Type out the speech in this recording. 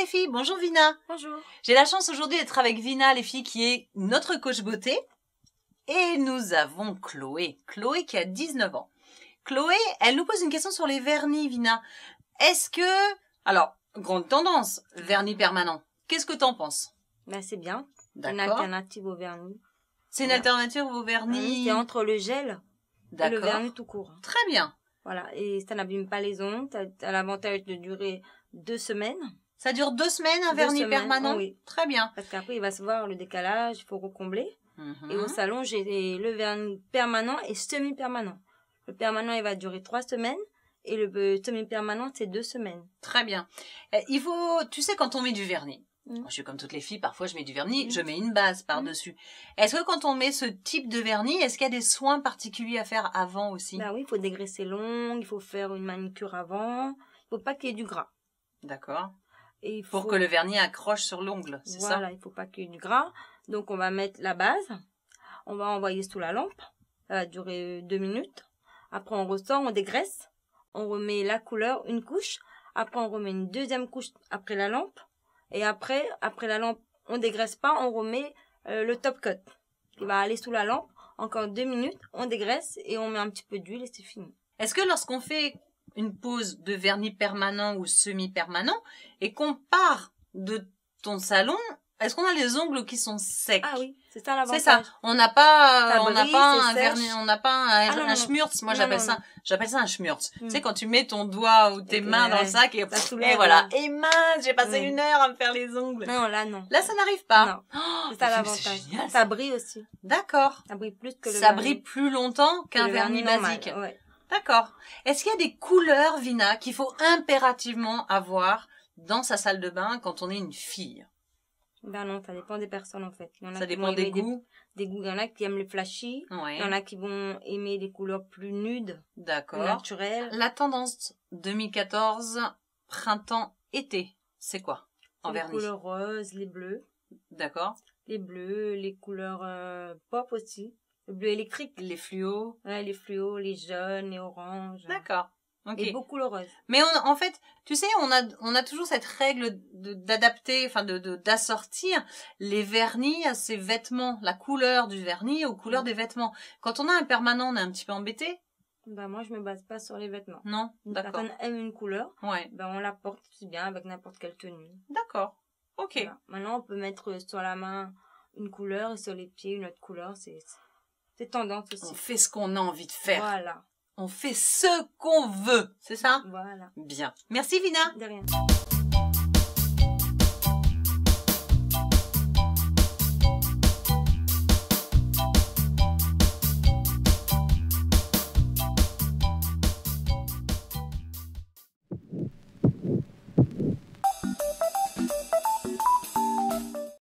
les filles, bonjour Vina. Bonjour. J'ai la chance aujourd'hui d'être avec Vina les filles qui est notre coach beauté. Et nous avons Chloé. Chloé qui a 19 ans. Chloé, elle nous pose une question sur les vernis Vina. Est-ce que... Alors, grande tendance, vernis permanent. Qu'est-ce que t'en penses? Ben, c'est bien. C'est une D'accord. alternative au vernis. C'est une alternative au vernis C'est entre le gel et le D'accord. vernis tout court. Très bien. Voilà. Et ça n'abîme pas les ongles. T'as as, l'avantage de durer deux semaines. Ça dure deux semaines un Deux vernis semaines, permanent oui. Très bien. Parce qu'après, il va se voir le décalage. Il faut recombler. Mhm. Et au salon, j'ai le vernis permanent et semi-permanent. Le permanent, il va durer trois semaines. Et le euh, semi-permanent, c'est deux semaines. Très bien. Euh, Il faut, tu sais, quand on met du vernis, Mm. je suis comme toutes les filles, parfois je mets du vernis, Mm. je mets une base par-dessus. Est-ce que quand on met ce type de vernis, est-ce qu'il y a des soins particuliers à faire avant aussi? Bah oui, il faut dégraisser l'ongle. Il faut faire une manicure avant. Il faut pas qu'il y ait du gras. D'accord. Et il Pour faut- que le vernis accroche sur l'ongle, c'est ça? Voilà, il faut pas qu'il y ait du gras. Donc on va mettre la base. On va envoyer sous la lampe. Ça va durer euh, deux minutes. Après on ressort, on dégraisse. On remet la couleur, une couche. Après on remet une deuxième couche après la lampe. Et après, après la lampe, on dégraisse pas, on remet euh, le top coat. Il va aller sous la lampe. Encore deux minutes, on dégraisse et on met un petit peu d'huile et c'est fini. Est-ce que lorsqu'on fait une pose de vernis permanent ou semi-permanent et qu'on part de ton salon, est-ce qu'on a les ongles qui sont secs? Ah oui, c'est ça C'est l'avantage. ça. On n'a pas, Ça on n'a pas c'est un vernis, on n'a pas un, Ah non, un. Moi, j'appelle ça, j'appelle ça un schmurz. Mm. Tu sais, quand tu mets ton doigt ou tes Et mains dans le sac et, pff, et voilà. Et mince, j'ai passé Mm. une heure à me faire les ongles. Non, là non. Là, ça n'arrive pas. Non, Oh, c'est ça l'avantage. Ça brille aussi. D'accord. Ça brille plus que le Ça vernis- brille plus longtemps qu'un vernis, normal, basique. ouais. D'accord. Est-ce qu'il y a des couleurs, Vina, qu'il faut impérativement avoir dans sa salle de bain quand on est une fille? Ben non, ça dépend des personnes en fait. Il y en a Ça qui dépend des goûts. Des, goûts. Il y en a qui aiment les flashy. Ouais. Il y en a qui vont aimer des couleurs plus nudes, D'accord. naturelles. La tendance 2014, printemps, été, c'est quoi en les vernis? couleurs roses, les bleus. D'accord. Les bleus, les couleurs euh, pop aussi. Le bleu électrique. Les fluos. Ouais, les fluos, les jaunes, les oranges. D'accord. Ok. Et beaucoup le rose. Mais on, en fait, tu sais, on a, on a toujours cette règle d'adapter, enfin de d'assortir les vernis à ses vêtements, la couleur du vernis aux couleurs Mm. des vêtements. Quand on a un permanent, on est un petit peu embêté, Ben moi, je me base pas sur les vêtements. non? D'accord. personne aime une couleur, Ouais. ben on la porte aussi bien avec n'importe quelle tenue. D'accord. Ok. Voilà. Maintenant, on peut mettre sur la main une couleur et sur les pieds une autre couleur. C'est On fait ce qu'on a envie de faire. Voilà. On fait ce qu'on veut. C'est ça? Voilà. Bien. Merci Vina. De rien.